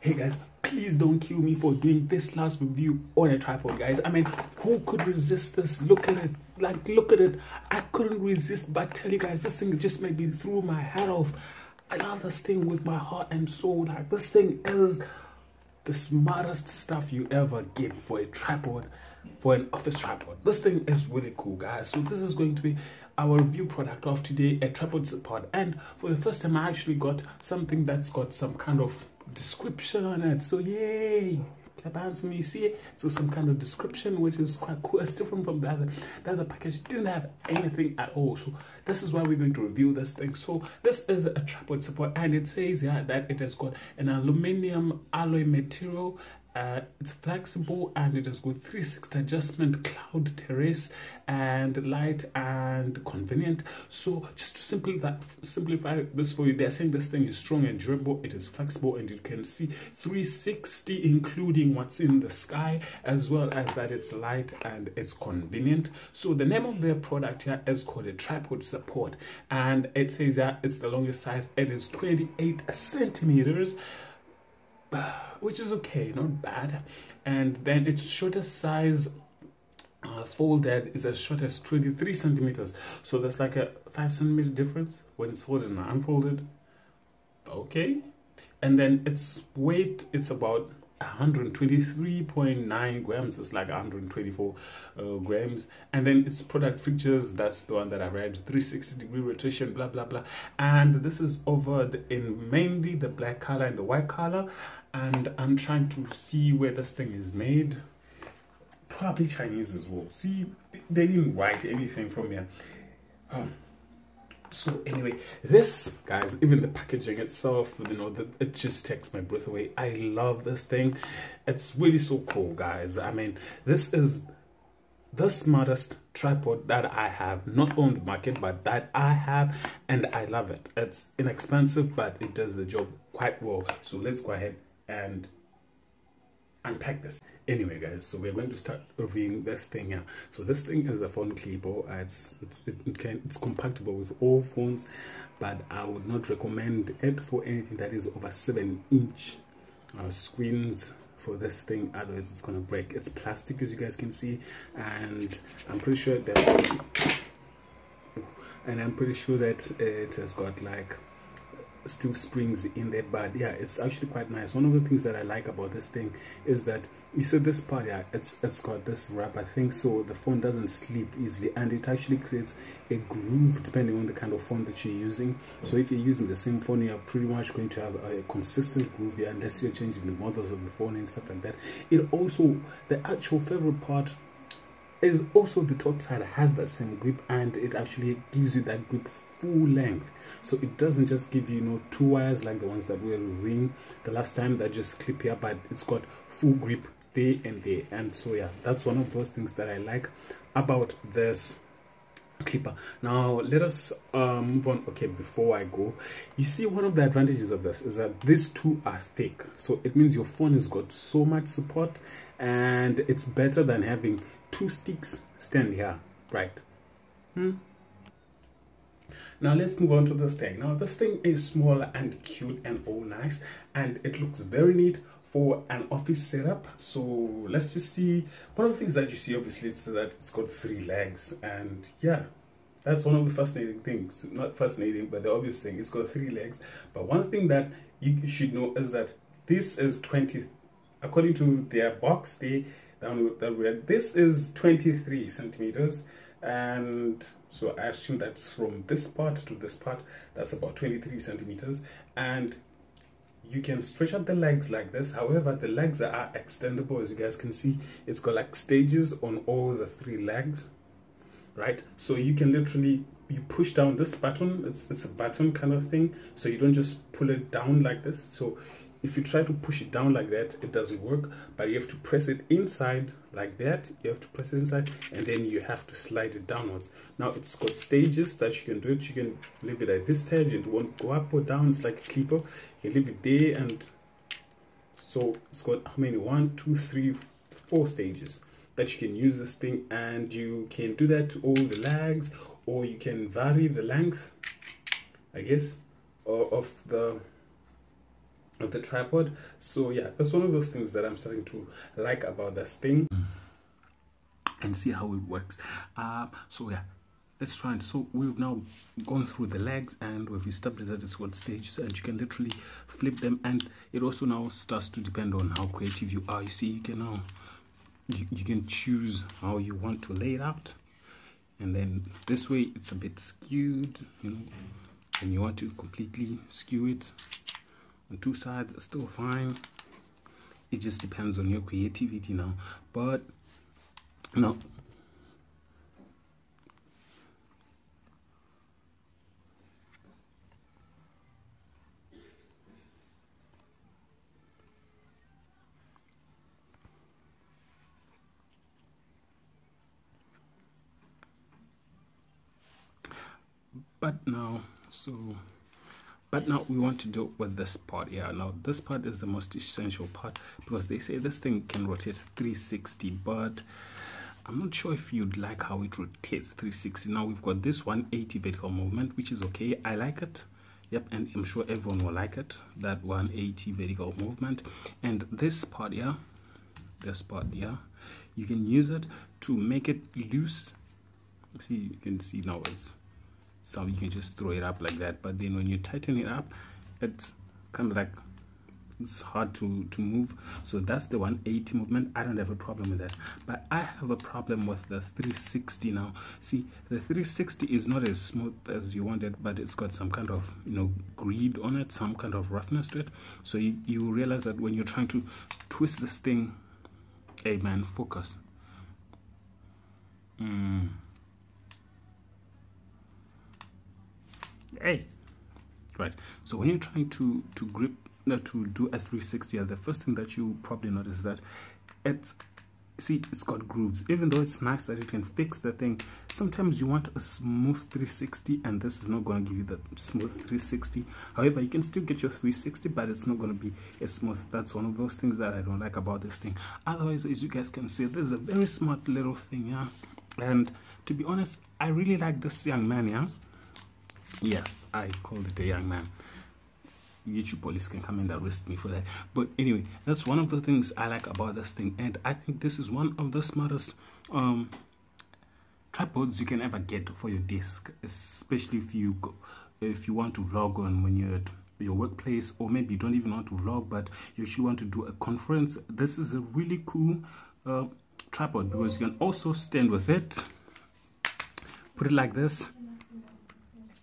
hey guys please don't kill me for doing this last review on a tripod guys. I mean who could resist this? Look at it. Like look at it. I couldn't resist but tell you guys this thing just made me threw my hat off. I love this thing with my heart and soul. Like this thing is the smartest stuff you ever get for a tripod for an office tripod. This thing is really cool guys. So this is going to be our review product of today a tripod support. And for the first time i actually got something that's got some kind of description on it. So yay! Clap hands me. See? It so some kind of description which is quite cool. It's different from the other the other package. Didn't have anything at all. So this is why we're going to review this thing. So this is a tripod support and it says yeah that it has got an aluminum alloy material uh, it's flexible and it has got 360 adjustment cloud terrace and light and convenient. So just to simplify simplify this for you they're saying this thing is strong and durable. It is flexible and you can see 360 including what's in the sky as well as that it's light and it's convenient. So the name of their product here is called a tripod support and it says that it's the longest size. It is 28 centimeters which is okay, not bad. And then its shortest size uh, folded is as short as 23 centimeters. So that's like a 5 centimeter difference when it's folded and unfolded. Okay. And then its weight, it's about 123.9 grams it's like 124 uh, grams and then its product features that's the one that i read 360 degree rotation blah blah blah and this is over in mainly the black color and the white color and I'm trying to see where this thing is made. Probably Chinese as well. See, they didn't write anything from here. Um, so anyway, this guys, even the packaging itself, you know, the, it just takes my breath away. I love this thing. It's really so cool, guys. I mean, this is the smartest tripod that I have, not on the market, but that I have, and I love it. It's inexpensive, but it does the job quite well. So let's go ahead and unpack this. Anyway guys so we're going to start reviewing this thing here. So this thing is a phone clipper it's it's it can it's compatible with all phones but i would not recommend it for anything that is over seven inch uh, screens for this thing. Otherwise it's gonna break. It's plastic as you guys can see and i'm pretty sure that and i'm pretty sure that it has got like steel springs in there but yeah it's actually quite nice. One of the things that i like about this thing is that you see this part yeah it's it's got this wrap i think so the phone doesn't slip easily and it actually creates a groove depending on the kind of phone that you're using. So if you're using the same phone you're pretty much going to have a, consistent groove here unless you're changing the models of the phone and stuff like that. It also the actual favorite part is also the top side has that same grip and it actually gives you that grip full length. So it doesn't just give you, you know two wires like the ones that we were reviewing the last time that just clip here but it's got full grip there and there and so yeah that's one of those things that i like about this clipper. Now let us uh, move on. Okay before i go you see one of the advantages of this is that these two are thick. So it means your phone has got so much support and it's better than having two sticks stand here right? Hmm? now let's move on to this thing. Now this thing is small and cute and all nice and it looks very neat for an office setup. So let's just see. One of the things that you see obviously is that it's got three legs and yeah that's one of the fascinating things. Not fascinating but the obvious thing it's got three legs. But one thing that you should know is that this is 20 according to their box they that we this is 23 centimeters. And so I assume that's from this part to this part. That's about 23 centimeters. And you can stretch out the legs like this. However the legs are extendable. As you guys can see it's got like stages on all the three legs right? So you can literally you push down this button. It's it's a button kind of thing. So you don't just pull it down like this. So if you try to push it down like that it doesn't work. But you have to press it inside like that. You have to press it inside and then you have to slide it downwards. Now it's got stages that you can do it. You can leave it at this stage. It won't go up or down. It's like a clipper. You can leave it there and so it's got how many? One two three four stages that you can use this thing and you can do that to all the legs or you can vary the length i guess of the of the tripod. So yeah that's one of those things that i'm starting to like about this thing and see how it works. Uh, so yeah let's try and so we've now gone through the legs and we've established that it's got stages and you can literally flip them. And it also now starts to depend on how creative you are. You see you can now you, you can choose how you want to lay it out. And then this way it's a bit skewed you know and you want to completely skew it on two sides are still fine. It just depends on your creativity now. But no but now so but now we want to do with this part here. Now this part is the most essential part because they say this thing can rotate 360 but i'm not sure if you'd like how it rotates 360 now we've got this 180 vertical movement which is okay. I like it. Yep and i'm sure everyone will like it that 180 vertical movement. And this part here this part here you can use it to make it loose. See you can see now it's so you can just throw it up like that. But then when you tighten it up it's kind of like it's hard to to move. So that's the 180 movement. I don't have a problem with that. But i have a problem with the 360 now. See the 360 is not as smooth as you wanted but it's got some kind of you know greed on it some kind of roughness to it. So you, you realize that when you're trying to twist this thing hey man focus. Mm. Hey. Right. So when you're trying to to grip uh, to do a 360 the first thing that you probably notice is that it's see it's got grooves. Even though it's nice that it can fix the thing sometimes you want a smooth 360 and this is not going to give you the smooth 360 however you can still get your 360 but it's not going to be as smooth. That's one of those things that i don't like about this thing. Otherwise as you guys can see this is a very smart little thing yeah? And to be honest i really like this young man yeah Yes, I called it a young man. YouTube police can come and arrest me for that. But anyway, that's one of the things I like about this thing. And I think this is one of the smartest um, tripods you can ever get for your desk. Especially if you go, if you want to vlog on when you're at your workplace or maybe you don't even want to vlog but you actually want to do a conference. This is a really cool uh, tripod because you can also stand with it. Put it like this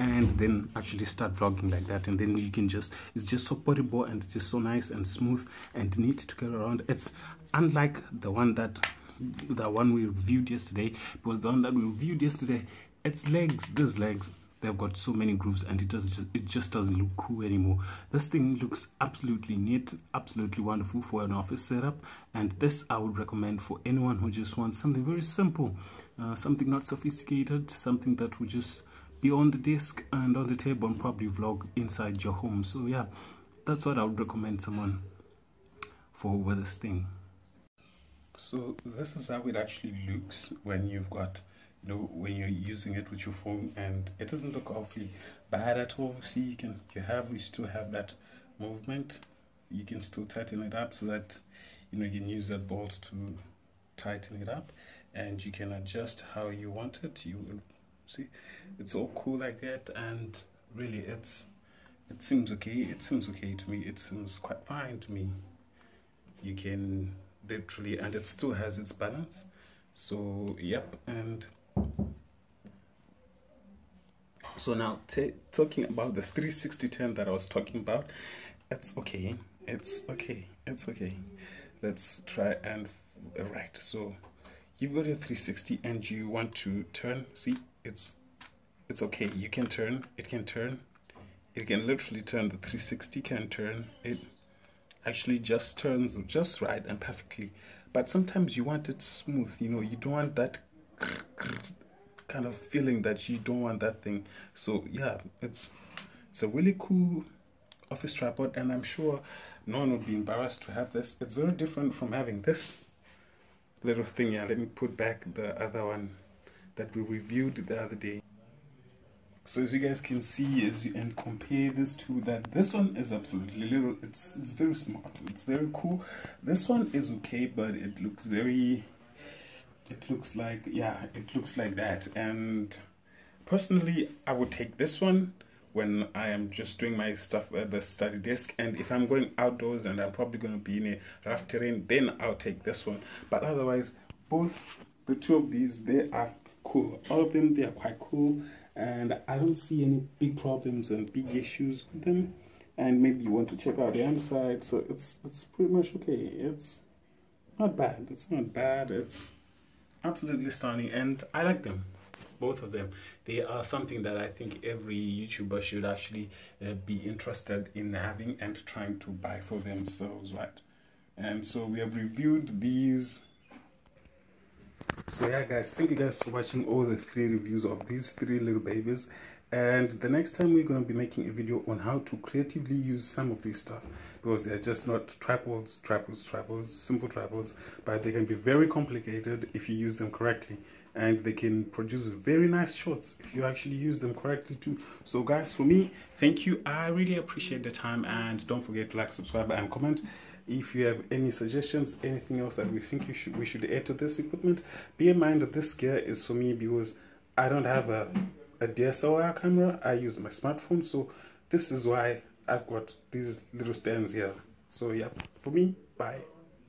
and then actually start vlogging like that. And then you can just it's just so portable and it's just so nice and smooth and neat to get around. It's unlike the one that the one we reviewed yesterday. Because the one that we reviewed yesterday. Its legs these legs they've got so many grooves and it does just it just doesn't look cool anymore. This thing looks absolutely neat absolutely wonderful for an office setup. And this i would recommend for anyone who just wants something very simple uh, something not sophisticated something that would just be on the desk and on the table and probably vlog inside your home. So yeah that's what i would recommend someone for with this thing. So this is how it actually looks when you've got you know when you're using it with your phone and it doesn't look awfully bad at all. See you can you have you still have that movement. You can still tighten it up so that you know you can use that bolt to tighten it up and you can adjust how you want it. You see it's all cool like that and really it's it seems okay it seems okay to me it seems quite fine to me. You can literally and it still has its balance. So yep and so now talking about the 360 turn that I was talking about it's okay it's okay it's okay. Let's try and right so you've got a 360 and you want to turn see it's it's okay. You can turn. It can turn. It can literally turn. The 360 can turn. It actually just turns just right and perfectly. But sometimes you want it smooth you know. You don't want that kind of feeling that you don't want that thing. So yeah it's it's a really cool office tripod and i'm sure no one would be embarrassed to have this. It's very different from having this little thing yeah let me put back the other one that we reviewed the other day. So as you guys can see as you and compare this to that this one is absolutely little it's it's very smart it's very cool. This one is okay but it looks very it looks like yeah it looks like that. And personally i would take this one when i am just doing my stuff at the study desk and if i'm going outdoors and i'm probably going to be in a rough terrain then i'll take this one. But otherwise both the two of these they are cool. All of them they are quite cool and i don't see any big problems and big issues with them. And maybe you want to check out the underside so it's it's pretty much okay. It's not bad. It's not bad. It's absolutely stunning and I like them both of them. They are something that I think every YouTuber should actually uh, be interested in having and trying to buy for themselves right? And so we have reviewed these so yeah guys thank you guys for watching all the three reviews of these three little babies. And the next time we're going to be making a video on how to creatively use some of these stuff because they're just not tripods tripods tripods simple tripods but they can be very complicated if you use them correctly. And they can produce very nice shots if you actually use them correctly too. So guys for me thank you. I really appreciate the time and don't forget to like subscribe and comment if you have any suggestions anything else that we think you should we should add to this equipment be in mind that this gear is for me because i don't have a a DSLR camera. I use my smartphone, so this is why I've got these little stands here. So yeah, for me, bye.